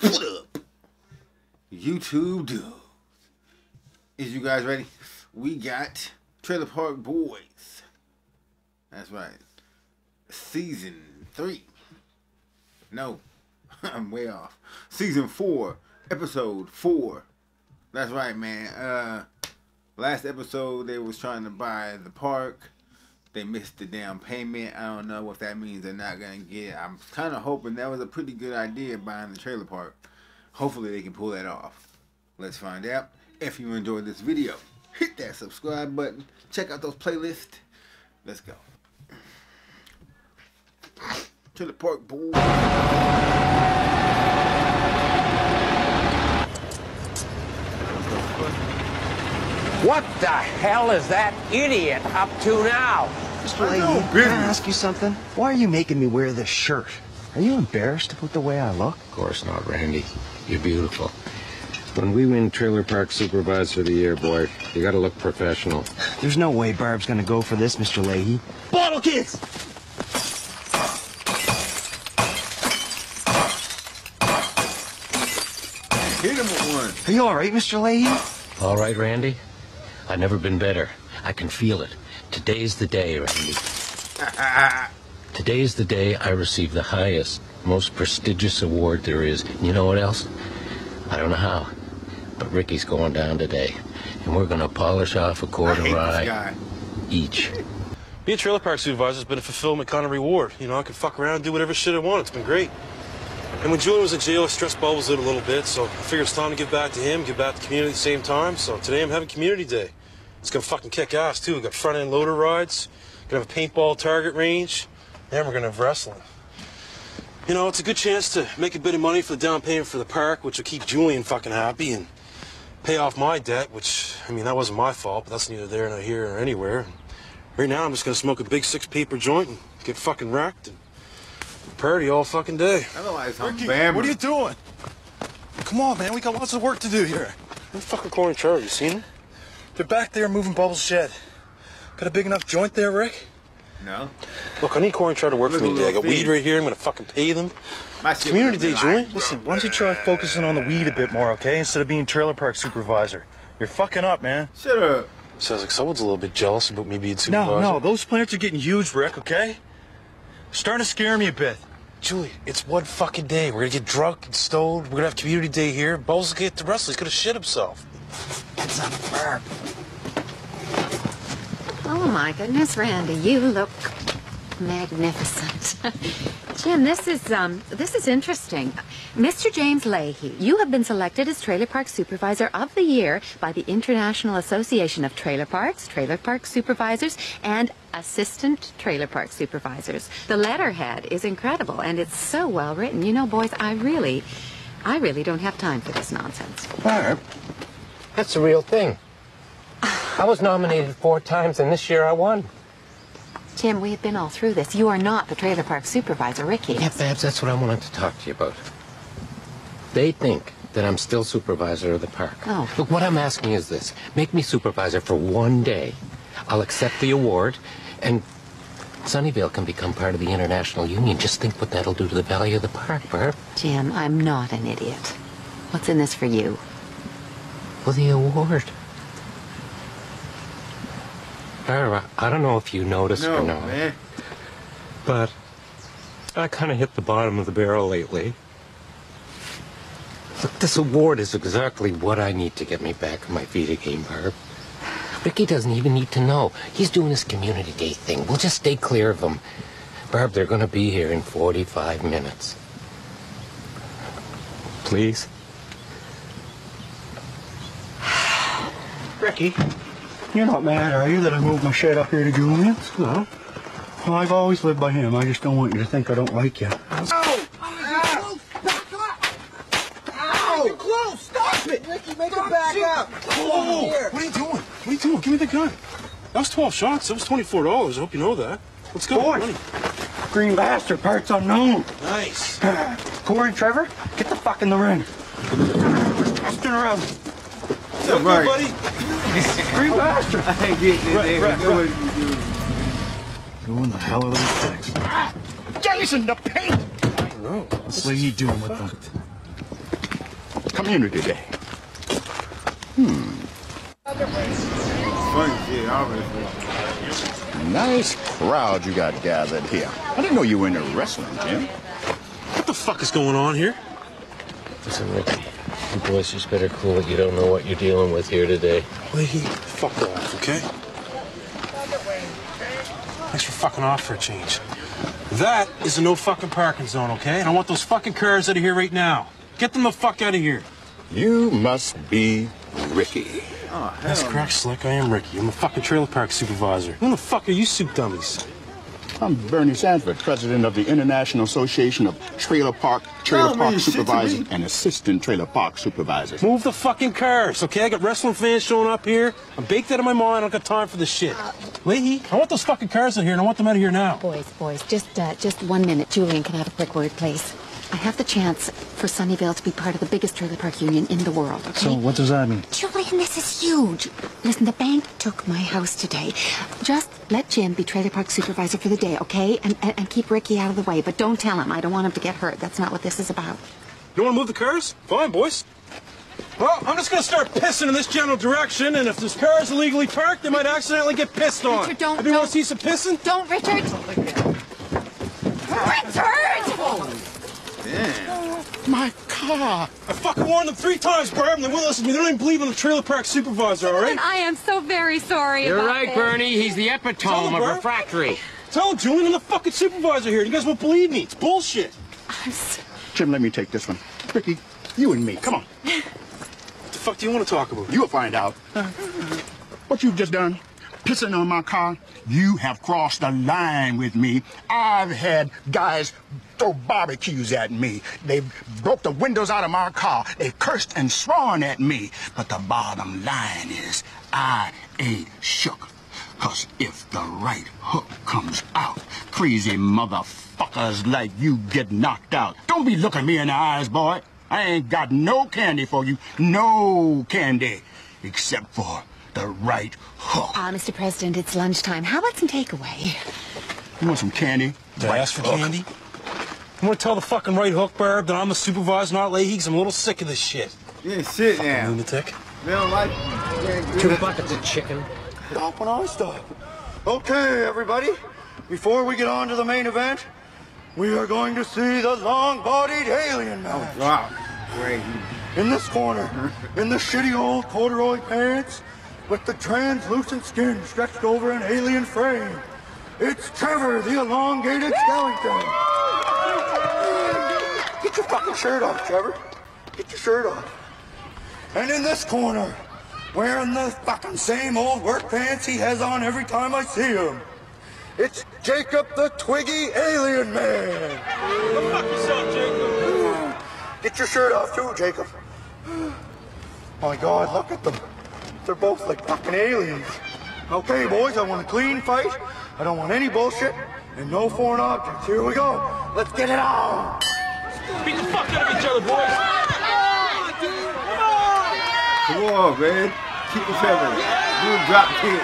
What up? YouTube dudes. Is you guys ready? We got Trailer Park Boys. That's right. Season 3. No, I'm way off. Season 4, episode 4. That's right, man. Uh last episode they was trying to buy the park. They missed the down payment. I don't know what that means they're not gonna get. it. I'm kinda hoping that was a pretty good idea buying the trailer park. Hopefully they can pull that off. Let's find out. If you enjoyed this video, hit that subscribe button. Check out those playlists. Let's go. Trailer Park Boys. What the hell is that idiot up to now? Mr. Lahey, know can business. I ask you something? Why are you making me wear this shirt? Are you embarrassed about the way I look? Of course not, Randy. You're beautiful. When we win Trailer Park Supervisor of the Year, boy, you gotta look professional. There's no way Barb's gonna go for this, Mr. Lahey. Bottle kids! Hit him with one. Are you alright, Mr. Lahey? All right, Randy? I've never been better. I can feel it. Today's the day, Randy. Today's the day I receive the highest, most prestigious award there is. You know what else? I don't know how, but Ricky's going down today, and we're gonna polish off a quarter of hate rye guy. each. Being a trailer park supervisor has been a fulfillment kind of reward. You know, I can fuck around and do whatever shit I want. It's been great. And when Julian was in jail, I stressed Bubbles out a little bit, so I figured it's time to give back to him, give back to the community at the same time. So today I'm having community day. It's gonna fucking kick ass too. We got front end loader rides, gonna have a paintball target range, and we're gonna have wrestling. You know, it's a good chance to make a bit of money for the down payment for the park, which will keep Julian fucking happy and pay off my debt, which, I mean, that wasn't my fault, but that's neither there nor here or anywhere. Right now, I'm just gonna smoke a big six paper joint and get fucking wrecked and party all fucking day. I don't like some Ricky, Bammer. what are you doing? Come on, man. We got lots of work to do here. Where the fuck are Charlie? You seen them? They're back there moving Bubbles' shed. Got a big enough joint there, Rick? No. Look, I need Corey and Charlie to work Look for me the today. I got weed right here. I'm gonna fucking pay them. My Community day, been Julian. Listen, why don't you try focusing on the weed a bit more, okay? Instead of being trailer park supervisor. You're fucking up, man. Shut up. Sounds like someone's a little bit jealous about me being No, supervisor. no, no, those plants are getting huge, Rick, okay? Starting to scare me a bit. Julie, it's one fucking day. We're gonna get drunk and stoned. We're gonna have community day here. Bubbles will get to wrestle. He's gonna shit himself. It's a Barb. Oh my goodness, Randy, you look magnificent. Jim, this is um this is interesting. Mr. James Lahey, you have been selected as Trailer Park Supervisor of the Year by the International Association of Trailer Parks, Trailer Park Supervisors, and Assistant Trailer Park Supervisors. The letterhead is incredible and it's so well written. You know, boys, I really I really don't have time for this nonsense. Barb, that's the real thing. I was nominated four times, and this year I won. Jim, we have been all through this. You are not the Trailer Park Supervisor, Ricky. Yeah, Babs, that's what I wanted to talk to you about. They think that I'm still supervisor of the park. Oh. Look, what I'm asking is this. Make me supervisor for one day. I'll accept the award, and Sunnyvale can become part of the International Union. Just think what that'll do to the value of the park, Barb. Jim, I'm not an idiot. What's in this for you? Well, the award. Barb, I I don't know if you noticed No, or not, man. but I kind of hit the bottom of the barrel lately. Look, this award is exactly what I need to get me back on my feet again, Barb. Ricky doesn't even need to know. He's doing his community day thing. We'll just stay clear of him. Barb, they're going to be here in 45 minutes. Please? Ricky, you're not mad, are you, that I moved my shed up here to Julian's? No. Well, I've always lived by him. I just don't want you to think I don't like you. Ow! Ow! Ow! Back up! Ow! You're close! Stop it! Ricky, make Stop it back you. up! Whoa! What are you doing? What are you doing? Give me the gun. That was 12 shots. That was $24. I hope you know that. Let's go. Boy. Green bastard, parts unknown. Nice. Corey and Trevor, get the fuck in the ring. Turn around. All right. buddy. Green bastard. I ain't getting it. Right, David. right, right. what you do. Doing the hell of those things. Jason, the paint! No. What's Lahey doing with them? Community Day. Hmm. Funny shit. Nice crowd you got gathered here. I didn't know you were into wrestling, Jim. What the fuck is going on here? Listen, Ricky, you boys just better cool it. You don't know what you're dealing with here today. Lahey, fuck off, okay? Thanks for fucking off for a change. That is a no fucking parking zone, okay? And I want those fucking cars out of here right now. Get them the fuck out of here. You must be Ricky. Oh, That's hell. correct, Slick. I am Ricky. I'm a fucking trailer park supervisor. Who the fuck are you soup dummies? I'm Bernie Sanford, president of the International Association of Trailer Park Trailer Don't Park mean shit to Supervisors and Assistant Trailer Park Supervisors. Move the fucking cars, okay? I got wrestling fans showing up here. I'm baked out of my mind. I don't got time for this shit. Lahey, I want those fucking cars out here, and I want them out of here now. Boys, boys, just uh, just one minute. Julian, can I have a quick word, please? I have the chance for Sunnyvale to be part of the biggest trailer park union in the world, okay? So what does that mean? Julian, this is huge. Listen, the bank took my house today. Just let Jim be trailer park supervisor for the day, okay? And, and, and keep Ricky out of the way. But don't tell him. I don't want him to get hurt. That's not what this is about. You want to move the cars? Fine, boys. Well, I'm just gonna start pissing in this general direction, and if this car is illegally parked, they might accidentally get pissed on. Richard, don't- Everyone don't- see some pissing? Don't, Richard! Richard! Damn. My car! I fucking warned them three times, Barb, and they won't listen to me. They don't even believe in the trailer park supervisor, all right? And I am so very sorry You're about right, this. Bernie. He's the epitome him, of refractory. Tell them, Julian, I'm the fucking supervisor here. You guys won't believe me. It's bullshit. I'm so- Jim, let me take this one. Ricky, you and me, come on. What the fuck do you want to talk about? You'll find out. What you've just done, pissing on my car, you have crossed the line with me. I've had guys throw barbecues at me. They broke the windows out of my car. They cursed and sworn at me. But the bottom line is, I ain't shook. Cause if the right hook comes out, crazy motherfuckers like you get knocked out. Don't be looking me in the eyes, boy. I ain't got no candy for you. No candy. Except for the right hook. Uh, Mr. President, it's lunchtime. How about some takeaway? You want some candy? Did I ask for hook. candy? I'm gonna tell the fucking right hook, Barb, that I'm the supervisor, not Lahey, 'cause I'm a little sick of this shit. Yeah, shit now. Lunatic. They don't like Two good. buckets of chicken. Stop when I stop. Okay, everybody. Before we get on to the main event, we are going to see the long-bodied alien match. Wow. Great. In this corner, in the shitty old corduroy pants, with the translucent skin stretched over an alien frame, it's Trevor, the elongated skeleton. Get your fucking shirt off, Trevor. Get your shirt off. And in this corner, wearing the fucking same old work pants he has on every time I see him, it's Jacob the Twiggy Alien Man. Fuck yourself, Jacob. Get your shirt off too, Jacob. My God, look at them. They're both like fucking aliens. Okay, boys, I want a clean fight. I don't want any bullshit and no foreign objects. Here we go. Let's get it on. Beat the fuck out of each other, boys. Come on, man. Keep the feather. Do a drop kick.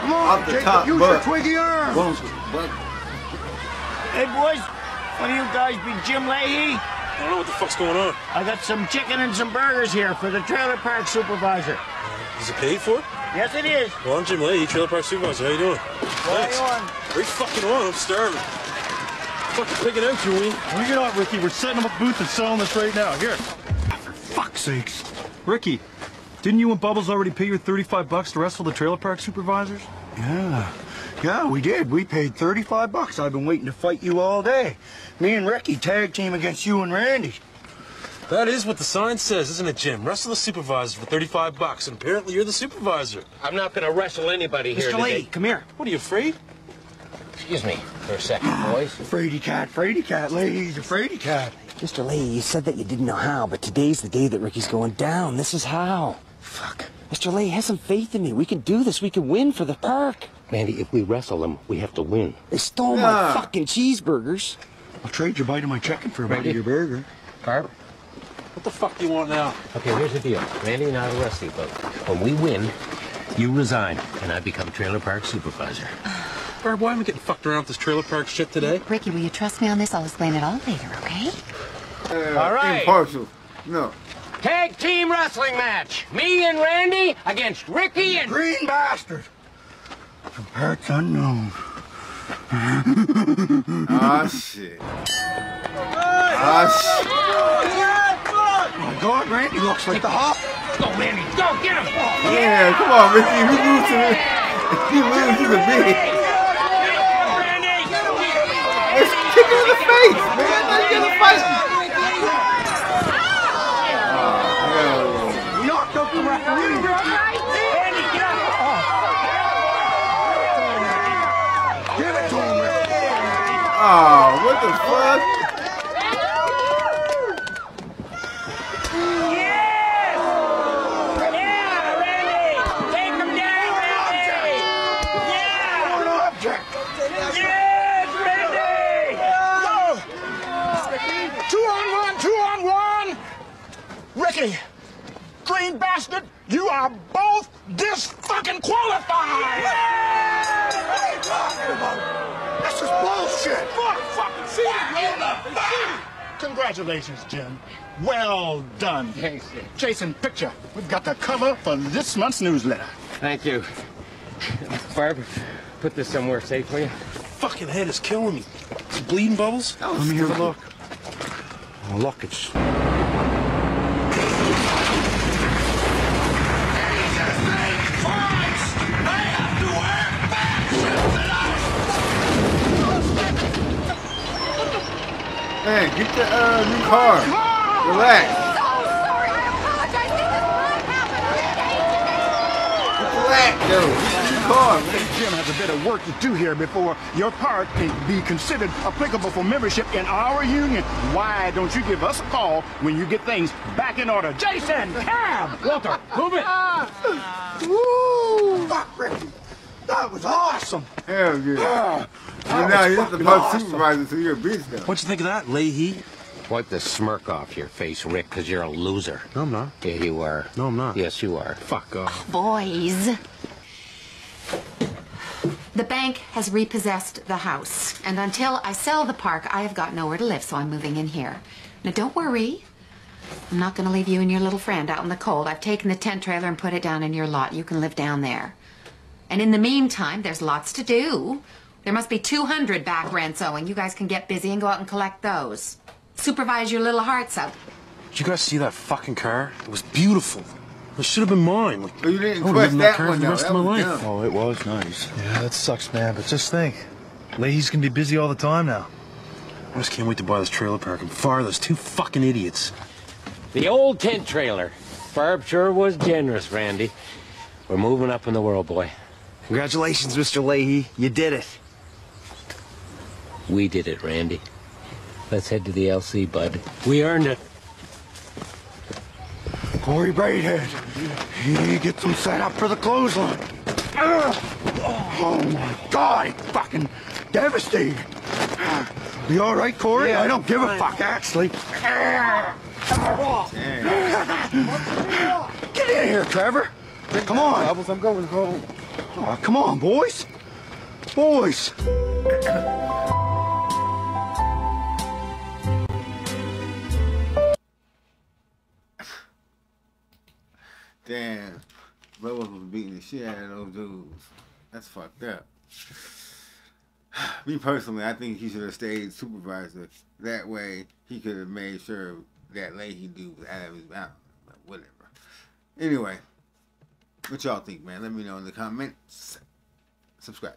Come on, Off the Jacob, top, use butt. your twiggy arm. Boom. Hey, boys, one of you guys be Jim Lahey? I don't know what the fuck's going on. I got some chicken and some burgers here for the trailer park supervisor. Is it paid for? Yes, it is. Well, I'm Jim Lahey, trailer park supervisor. How you doing? Thanks. Right on. Where you fucking on? I'm starving. Fucking pick it out, Julian. Bring it on, Ricky. We're setting up a booth and selling this right now. Here. Fuck's sakes. Ricky, didn't you and Bubbles already pay your 35 bucks to wrestle the trailer park supervisors? Yeah. Yeah, we did. We paid 35 bucks. I've been waiting to fight you all day. Me and Ricky tag team against you and Randy. That is what the sign says, isn't it, Jim? Wrestle the supervisor for 35 bucks, and apparently you're the supervisor. I'm not going to wrestle anybody here Mr. today. Come here. What are you afraid? Excuse me for a second, boys. Fraidy cat, Fraidy cat, ladies, a Fraidy cat. Mr. Lee, you said that you didn't know how, but today's the day that Ricky's going down. This is how. Fuck. Mr. Lee, have some faith in me. We can do this. We can win for the park. Mandy, if we wrestle them, we have to win. They stole Yeah. my ah. fucking cheeseburgers. I'll trade you a bite of my chicken for a bite of your burger. Barb? What the fuck do you want now? Okay, here's the deal. Randy and I will wrestle you, but when we win, you resign, and I become trailer park supervisor. Barb, why am I getting fucked around with this trailer park shit today? Ricky, will you trust me on this? I'll explain it all later, okay? Uh, All right. Impartial. No. Tag team wrestling match. Me and Randy against Ricky and... Green bastard. From parts unknown. Ah, shit. Ah, shit. Oh God, Randy looks like the hop. Go, Randy. Go, get him. Yeah, come on, Ricky. If you lose to me, if you lose to me, it's kick her in the face, man. A fight. Oh, hell yeah. Knocked out the referee. Give it to him, Ricky. Oh, what the fuck? Don't object. Two on one, two on one. Ricky, green bastard, you are both disfucking qualified. What are you talking about? This is bullshit. Fuck, fucking see it, Congratulations, Jim. Well done. Thanks. Jason, picture. We've got the cover for this month's newsletter. Thank you. Barb, put this somewhere safe for you. Fucking head is killing me. Is bleeding bubbles? Let me have a look. Oh, look, it's. Man, get the uh, new car. Relax. So sorry. I apologize. This is what happened. Relax, yo. Get the new car, man. Jim has a bit of work to do here before your part can be considered applicable for membership in our union. Why don't you give us a call when you get things back in order? Jason, Cab, Walter, move it. Woo! Fuck, Ricky. That was awesome. Hell yeah. Ah, And that now you're the fucking awesome. supervisor, so you're a bitch now. What'd you think of that, Lahey? Wipe the smirk off your face, Rick, because you're a loser. No, I'm not. Yeah, you are. No, I'm not. Yes, you are. Fuck off. Boys. The bank has repossessed the house, and until I sell the park, I have got nowhere to live, so I'm moving in here. Now, don't worry. I'm not going to leave you and your little friend out in the cold. I've taken the tent trailer and put it down in your lot. You can live down there. And in the meantime, there's lots to do. There must be 200 back rents owing. You guys can get busy and go out and collect those. Supervise your little hearts out. Did you guys see that fucking car? It was beautiful. It should have been mine. Like, Oh, you didn't I would've question that car one, for the rest of my life. dumb. Oh, it was nice. Yeah, that sucks, man. But just think, Lahey's gonna be busy all the time now. I just can't wait to buy this trailer park and fire those two fucking idiots. The old tent trailer. Barb sure was generous, Randy. We're moving up in the world, boy. Congratulations, Mr. Lahey. You did it. We did it, Randy. Let's head to the LC, bud. We earned it. Corey Braidhead, he gets him set up for the clothesline. Oh my God, it's fucking devastated. You all right, Corey? Yeah, I don't give a fuck, actually. Get in here, Trevor. Come on. Bubbles, I'm going home. Oh, come on, boys. Boys. Damn. Bubbles was beating the shit out of those dudes. That's fucked up. Me personally, I think he should have stayed supervisor. That way, he could have made sure that Lahey dude was out of his mouth. But whatever. Anyway, what y'all think, man? Let me know in the comments. Subscribe.